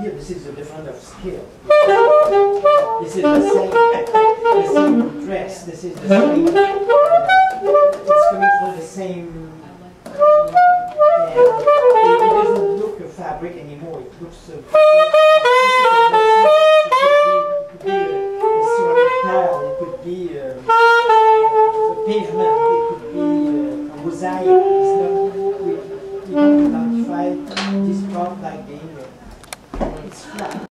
here this is a different of scale. This is the same, the same dress. This is the same. It's coming from the same. Yeah, it, it doesn't look a fabric anymore. It looks. Uh, it could be a ceramic tile. It could be uh, a pavement. It could be uh, a mosaic. It's not, we, we identify this part like it's flat.